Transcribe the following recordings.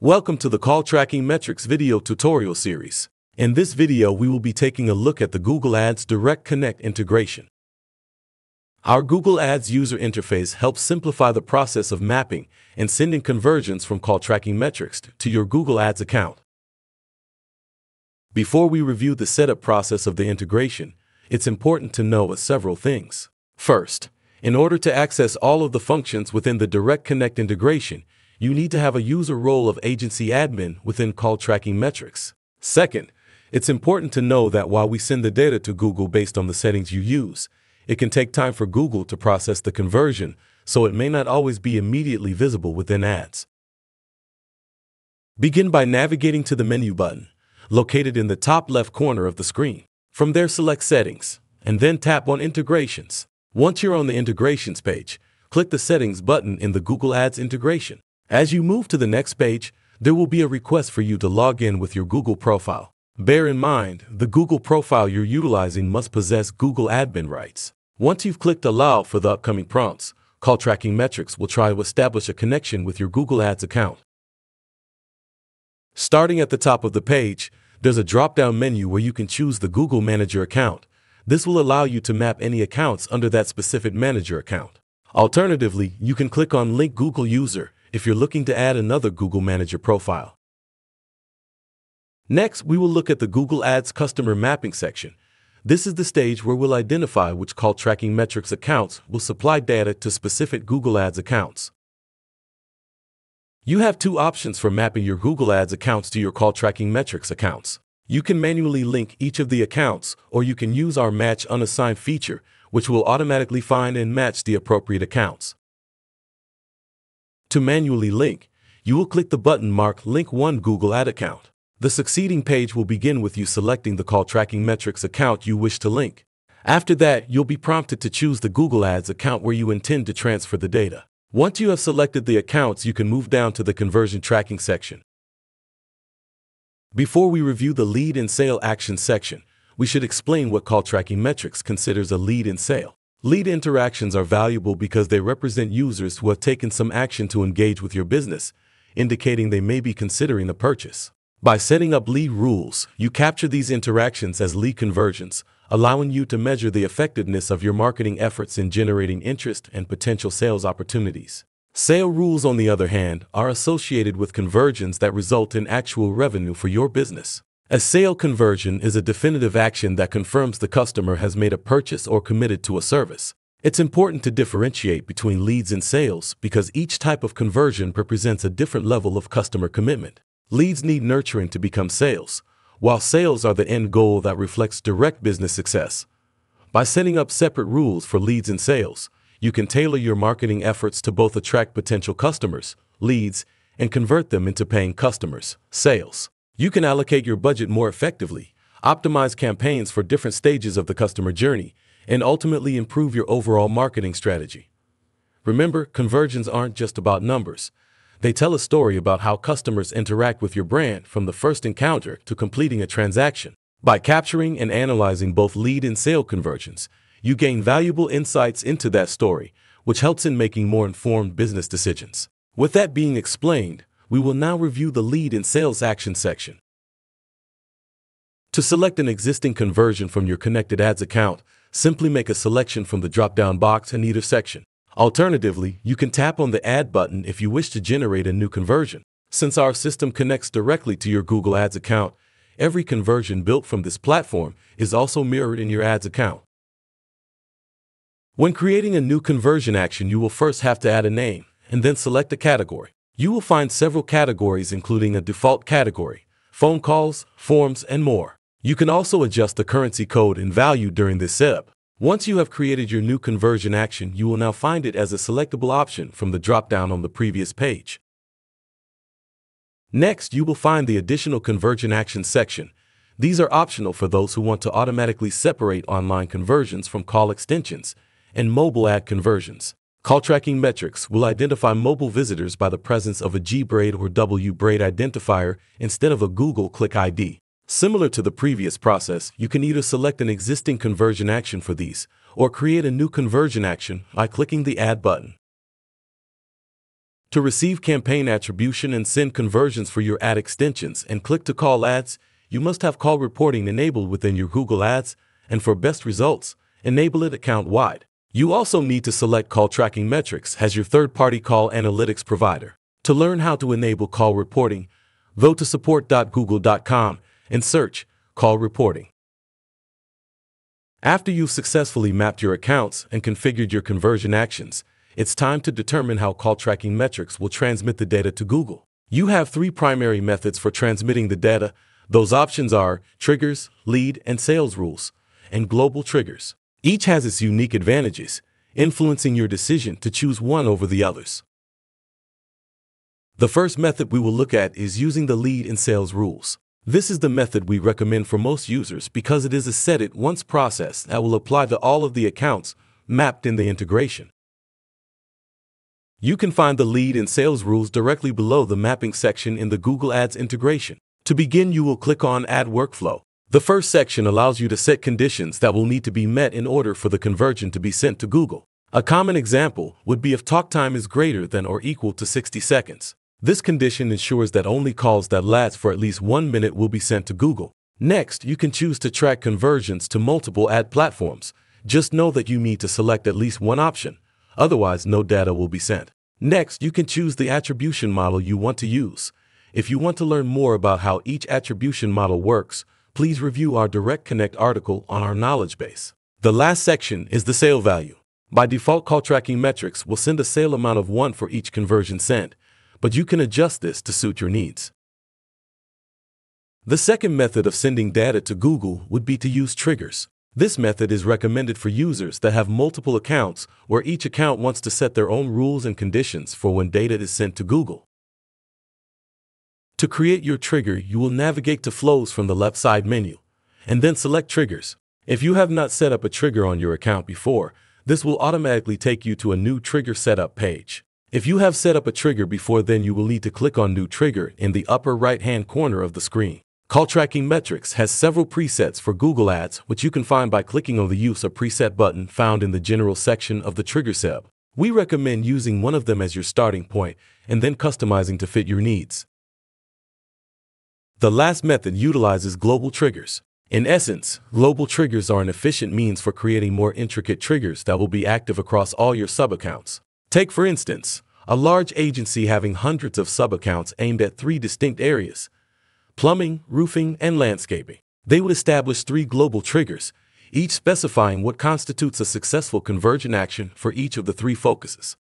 Welcome to the Call Tracking Metrics video tutorial series. In this video, we will be taking a look at the Google Ads Direct Connect integration. Our Google Ads user interface helps simplify the process of mapping and sending conversions from call tracking metrics to your Google Ads account. Before we review the setup process of the integration, it's important to know a several things. First, in order to access all of the functions within the Direct Connect integration, you need to have a user role of agency admin within call tracking metrics. Second, it's important to know that while we send the data to Google based on the settings you use, it can take time for Google to process the conversion, so it may not always be immediately visible within ads. Begin by navigating to the menu button, located in the top left corner of the screen. From there, select Settings, and then tap on Integrations. Once you're on the Integrations page, click the Settings button in the Google Ads integration. As you move to the next page, there will be a request for you to log in with your Google profile. Bear in mind, the Google profile you're utilizing must possess Google admin rights. Once you've clicked Allow for the upcoming prompts, Call Tracking Metrics will try to establish a connection with your Google Ads account. Starting at the top of the page, there's a drop-down menu where you can choose the Google Manager account. This will allow you to map any accounts under that specific manager account. Alternatively, you can click on Link Google User if you're looking to add another Google Manager profile. Next, we will look at the Google Ads Customer Mapping section. This is the stage where we'll identify which call tracking metrics accounts will supply data to specific Google Ads accounts. You have two options for mapping your Google Ads accounts to your call tracking metrics accounts. You can manually link each of the accounts, or you can use our Match Unassigned feature, which will automatically find and match the appropriate accounts. To manually link, you will click the button marked Link One Google Ad Account. The succeeding page will begin with you selecting the call tracking metrics account you wish to link. After that, you'll be prompted to choose the Google Ads account where you intend to transfer the data. Once you have selected the accounts, you can move down to the conversion tracking section. Before we review the lead and sale action section, we should explain what call tracking metrics considers a lead in sale. Lead interactions are valuable because they represent users who have taken some action to engage with your business, indicating they may be considering a purchase. By setting up lead rules, you capture these interactions as lead conversions, allowing you to measure the effectiveness of your marketing efforts in generating interest and potential sales opportunities. Sale rules, on the other hand, are associated with conversions that result in actual revenue for your business. A sale conversion is a definitive action that confirms the customer has made a purchase or committed to a service. It's important to differentiate between leads and sales because each type of conversion represents a different level of customer commitment. Leads need nurturing to become sales, while sales are the end goal that reflects direct business success. By setting up separate rules for leads and sales, you can tailor your marketing efforts to both attract potential customers, leads, and convert them into paying customers, sales. You can allocate your budget more effectively, optimize campaigns for different stages of the customer journey, and ultimately improve your overall marketing strategy. Remember, conversions aren't just about numbers. They tell a story about how customers interact with your brand from the first encounter to completing a transaction. By capturing and analyzing both lead and sale conversions, you gain valuable insights into that story, which helps in making more informed business decisions. With that being explained, we will now review the lead and sales action section. To select an existing conversion from your connected ads account, simply make a selection from the drop-down box in either section. Alternatively, you can tap on the Add button if you wish to generate a new conversion. Since our system connects directly to your Google Ads account, every conversion built from this platform is also mirrored in your ads account. When creating a new conversion action, you will first have to add a name and then select a category. You will find several categories including a default category, phone calls, forms, and more. You can also adjust the currency code and value during this setup. Once you have created your new conversion action, you will now find it as a selectable option from the drop-down on the previous page. Next, you will find the additional conversion action section. These are optional for those who want to automatically separate online conversions from call extensions and mobile ad conversions. Call tracking metrics will identify mobile visitors by the presence of a G-Braid or W-Braid identifier instead of a Google Click ID. Similar to the previous process, you can either select an existing conversion action for these or create a new conversion action by clicking the Add button. To receive campaign attribution and send conversions for your ad extensions and click to call ads, you must have call reporting enabled within your Google Ads, and for best results, enable it account wide. You also need to select Call Tracking Metrics as your third party call analytics provider. To learn how to enable call reporting, go to support.google.com and search Call Reporting. After you've successfully mapped your accounts and configured your conversion actions, it's time to determine how call tracking metrics will transmit the data to Google. You have three primary methods for transmitting the data. Those options are triggers, lead, and sales rules, and global triggers. Each has its unique advantages, influencing your decision to choose one over the others. The first method we will look at is using the lead and sales rules. This is the method we recommend for most users because it is a set it once process that will apply to all of the accounts mapped in the integration. You can find the lead and sales rules directly below the mapping section in the Google Ads integration. To begin, you will click on Add Workflow. The first section allows you to set conditions that will need to be met in order for the conversion to be sent to Google. A common example would be if talk time is greater than or equal to 60 seconds. This condition ensures that only calls that last for at least one minute will be sent to Google. Next, you can choose to track conversions to multiple ad platforms. Just know that you need to select at least one option, otherwise no data will be sent. Next, you can choose the attribution model you want to use. If you want to learn more about how each attribution model works, please review our Direct Connect article on our knowledge base. The last section is the sale value. By default, call tracking metrics will send a sale amount of 1 for each conversion sent but you can adjust this to suit your needs. The second method of sending data to Google would be to use triggers. This method is recommended for users that have multiple accounts where each account wants to set their own rules and conditions for when data is sent to Google. To create your trigger, you will navigate to Flows from the left side menu, and then select Triggers. If you have not set up a trigger on your account before, this will automatically take you to a new trigger setup page. If you have set up a trigger before then you will need to click on New Trigger in the upper right-hand corner of the screen. Call Tracking Metrics has several presets for Google Ads which you can find by clicking on the Use a Preset button found in the General section of the Trigger sub. We recommend using one of them as your starting point and then customizing to fit your needs. The last method utilizes global triggers. In essence, global triggers are an efficient means for creating more intricate triggers that will be active across all your sub-accounts. Take, for instance, a large agency having hundreds of sub-accounts aimed at three distinct areas plumbing, roofing, and landscaping. They would establish three global triggers, each specifying what constitutes a successful conversion action for each of the three focuses.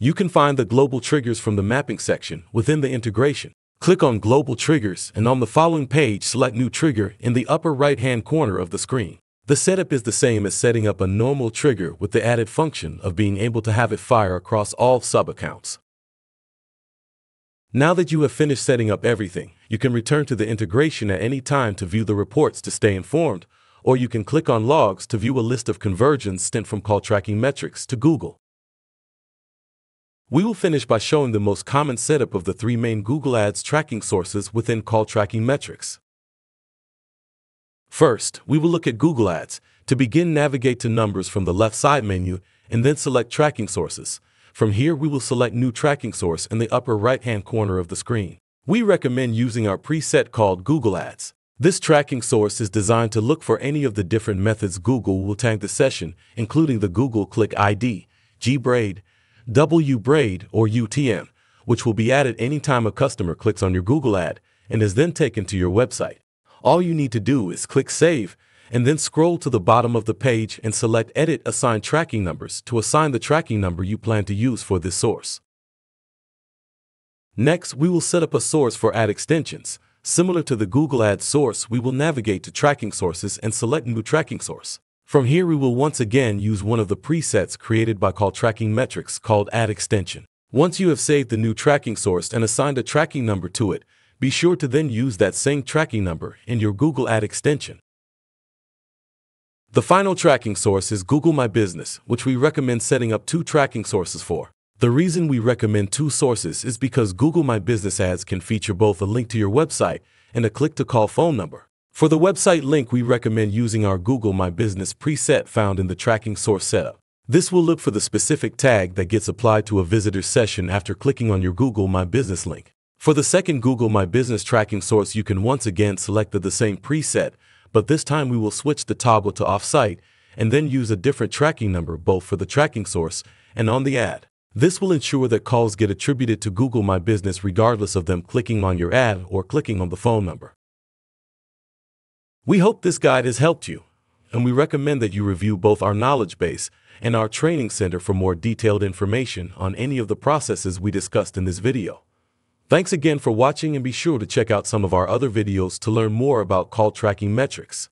You can find the global triggers from the mapping section within the integration. Click on Global Triggers and on the following page select New Trigger in the upper right-hand corner of the screen. The setup is the same as setting up a normal trigger with the added function of being able to have it fire across all sub-accounts. Now that you have finished setting up everything, you can return to the integration at any time to view the reports to stay informed, or you can click on Logs to view a list of conversions sent from call tracking metrics to Google. We will finish by showing the most common setup of the three main Google Ads tracking sources within call tracking metrics. First, we will look at Google Ads. To begin, navigate to Numbers from the left side menu and then select Tracking Sources. From here, we will select New Tracking Source in the upper right-hand corner of the screen. We recommend using our preset called Google Ads. This tracking source is designed to look for any of the different methods Google will tag the session, including the Google Click ID, GBraid, WBraid, or UTM, which will be added anytime a customer clicks on your Google ad and is then taken to your website. All you need to do is click Save and then scroll to the bottom of the page and select Edit Assign Tracking Numbers to assign the tracking number you plan to use for this source. Next, we will set up a source for ad extensions. Similar to the Google Ads source, we will navigate to Tracking Sources and select New Tracking Source. From here, we will once again use one of the presets created by Call Tracking Metrics called Ad Extension. Once you have saved the new tracking source and assigned a tracking number to it, be sure to then use that same tracking number in your Google Ad extension. The final tracking source is Google My Business, which we recommend setting up two tracking sources for. The reason we recommend two sources is because Google My Business ads can feature both a link to your website and a click to call phone number. For the website link, we recommend using our Google My Business preset found in the tracking source setup. This will look for the specific tag that gets applied to a visitor's session after clicking on your Google My Business link. For the second Google My Business tracking source, you can once again select the same preset, but this time we will switch the toggle to offsite and then use a different tracking number both for the tracking source and on the ad. This will ensure that calls get attributed to Google My Business regardless of them clicking on your ad or clicking on the phone number. We hope this guide has helped you, and we recommend that you review both our knowledge base and our training center for more detailed information on any of the processes we discussed in this video. Thanks again for watching and be sure to check out some of our other videos to learn more about call tracking metrics.